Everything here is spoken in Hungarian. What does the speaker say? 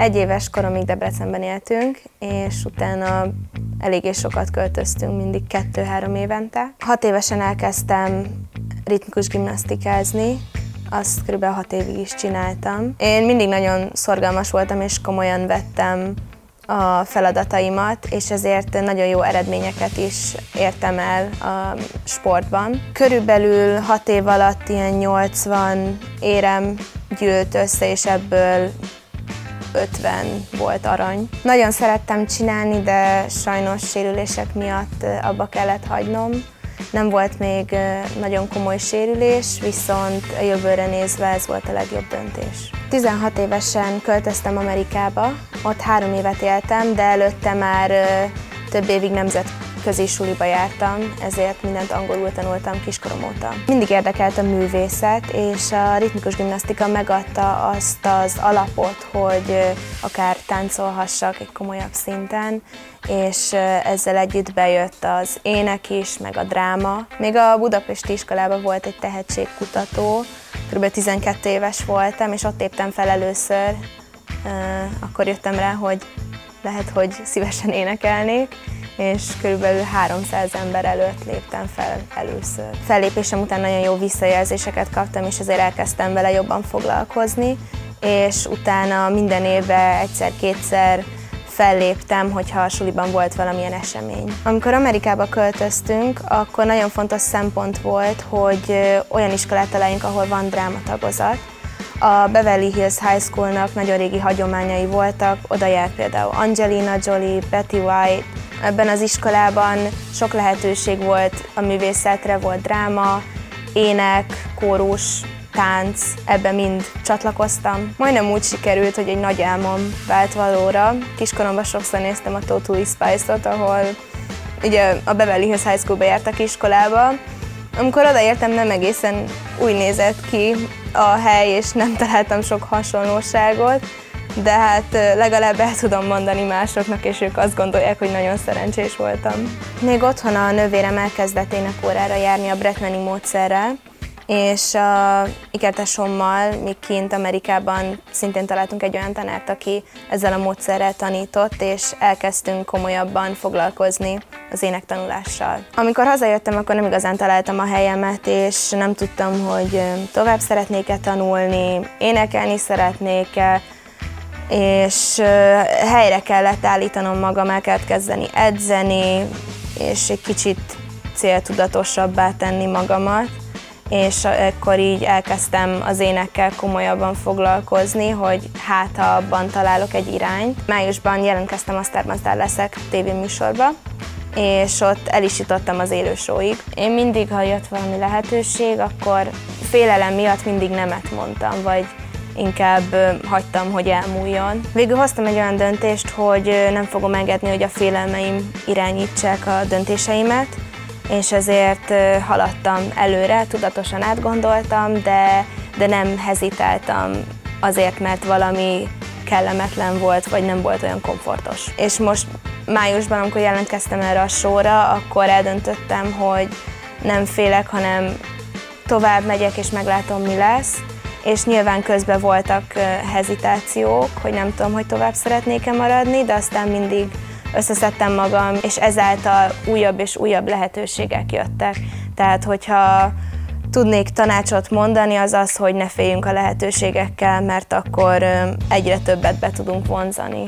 Egy éves koromig Debrecenben éltünk, és utána eléggé sokat költöztünk, mindig kettő-három évente. Hat évesen elkezdtem ritmikus gimnasztikázni, azt kb. hat évig is csináltam. Én mindig nagyon szorgalmas voltam, és komolyan vettem a feladataimat, és ezért nagyon jó eredményeket is értem el a sportban. Körülbelül hat év alatt ilyen 80 érem gyűlt össze, és ebből 50 volt arany. Nagyon szerettem csinálni, de sajnos sérülések miatt abba kellett hagynom. Nem volt még nagyon komoly sérülés, viszont a jövőre nézve ez volt a legjobb döntés. 16 évesen költöztem Amerikába, ott három évet éltem, de előtte már több évig nemzetközi suliba jártam, ezért mindent angolul tanultam kiskorom óta. Mindig érdekelt a művészet, és a ritmikus gimnasztika megadta azt az alapot, hogy akár táncolhassak egy komolyabb szinten, és ezzel együtt bejött az ének is, meg a dráma. Még a Budapesti iskolában volt egy tehetségkutató, kb. 12 éves voltam, és ott léptem fel először, akkor jöttem rá, hogy lehet, hogy szívesen énekelnék, és körülbelül 300 ember előtt léptem fel először. Fellépésem után nagyon jó visszajelzéseket kaptam, és ezért elkezdtem vele jobban foglalkozni, és utána minden évben egyszer-kétszer felléptem, hogyha a suliban volt valamilyen esemény. Amikor Amerikába költöztünk, akkor nagyon fontos szempont volt, hogy olyan iskolát találjunk, ahol van drámatagozat. A Beverly Hills High Schoolnak nagyon régi hagyományai voltak, oda járt például Angelina Jolie, Betty White. Ebben az iskolában sok lehetőség volt a művészetre, volt dráma, ének, kórus, tánc, ebbe mind csatlakoztam. Majdnem úgy sikerült, hogy egy nagy álmom vált valóra. Kiskoromban sokszor néztem a Totally Spice-ot, ahol ugye a Beverly Hills High School-ba jártak iskolába. Amikor odaértem, nem egészen úgy nézett ki a hely, és nem találtam sok hasonlóságot, de hát legalább el tudom mondani másoknak, és ők azt gondolják, hogy nagyon szerencsés voltam. Még otthon a nővérem elkezdett énekórára járni a Bretmani módszerrel, és a ikertesommal mi kint Amerikában szintén találtunk egy olyan tanárt, aki ezzel a módszerrel tanított, és elkezdtünk komolyabban foglalkozni az énektanulással. Amikor hazajöttem, akkor nem igazán találtam a helyemet, és nem tudtam, hogy tovább szeretnék-e tanulni, énekelni szeretnék-e, és helyre kellett állítanom magam, el kellett kezdeni edzeni, és egy kicsit céltudatosabbá tenni magamat és ekkor így elkezdtem az énekkel komolyabban foglalkozni, hogy hát abban találok egy irányt. Májusban jelentkeztem a Starban leszek tévéműsorba, és ott el is jutottam az élősóig. Én mindig, ha jött valami lehetőség, akkor félelem miatt mindig nemet mondtam, vagy inkább hagytam, hogy elmúljon. Végül hoztam egy olyan döntést, hogy nem fogom engedni, hogy a félelmeim irányítsák a döntéseimet, és ezért haladtam előre, tudatosan átgondoltam, de, de nem hezitáltam azért, mert valami kellemetlen volt, vagy nem volt olyan komfortos. És most májusban, amikor jelentkeztem erre a sorra, akkor eldöntöttem, hogy nem félek, hanem tovább megyek és meglátom, mi lesz. És nyilván közben voltak hezitációk, hogy nem tudom, hogy tovább szeretnék-e maradni, de aztán mindig összeszedtem magam, és ezáltal újabb és újabb lehetőségek jöttek. Tehát, hogyha tudnék tanácsot mondani, az az, hogy ne féljünk a lehetőségekkel, mert akkor egyre többet be tudunk vonzani.